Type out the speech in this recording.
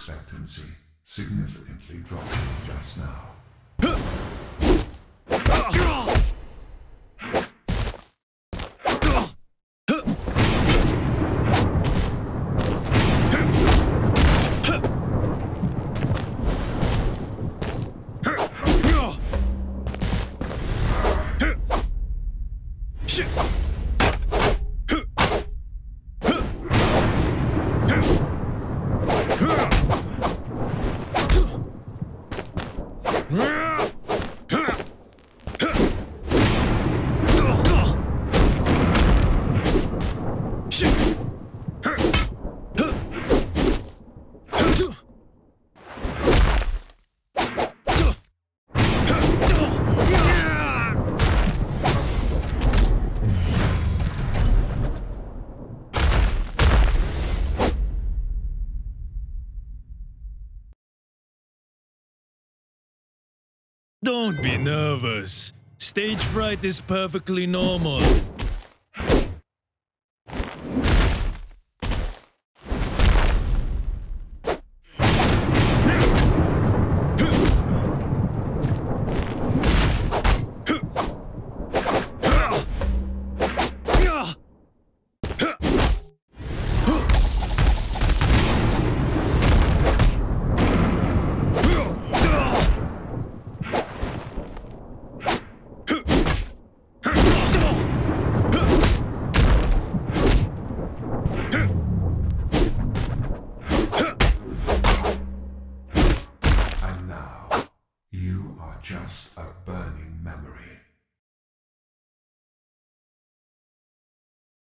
expectancy significantly dropped just now. Mm-hmm. Don't be nervous. Stage fright is perfectly normal. just a burning memory.